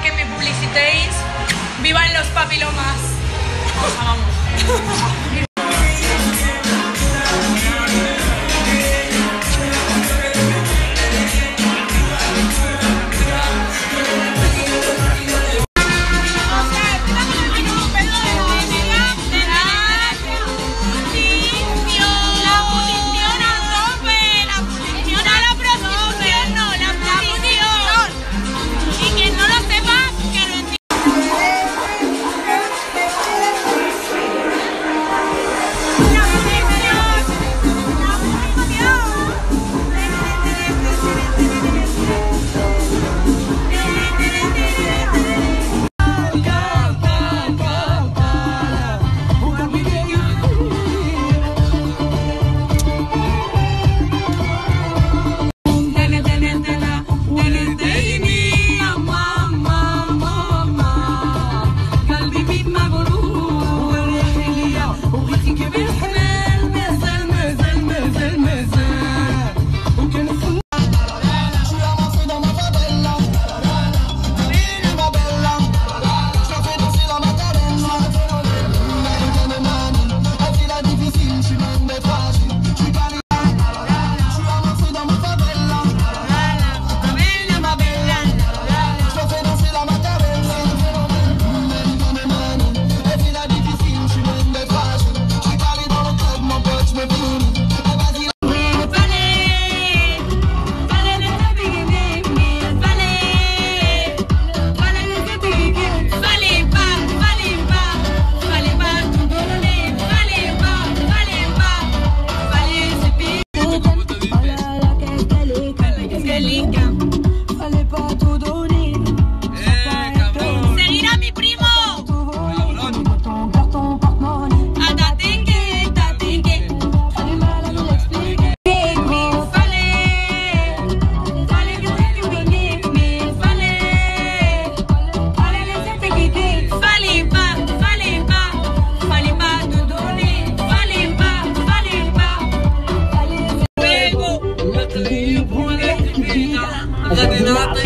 que me publicitéis. ¡Vivan los papilomas! Os. Angélica. Fallait pas tout donner. Nada, nada, nada.